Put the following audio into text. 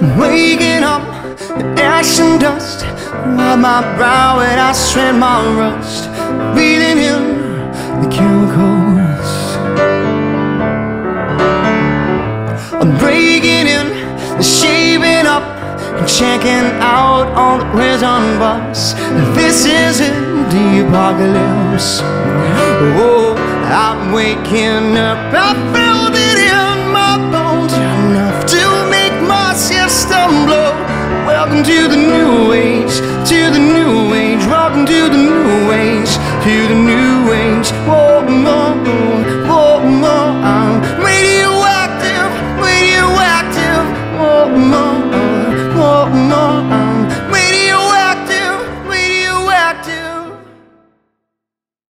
I'm waking up in ash and dust Rub my brow and I shred my rust. Breathing in the chemicals. I'm breaking in, shaving up And checking out all the prison bus. This is it, the apocalypse. Oh, I'm waking up, I felt it Welcome to the new age, to the new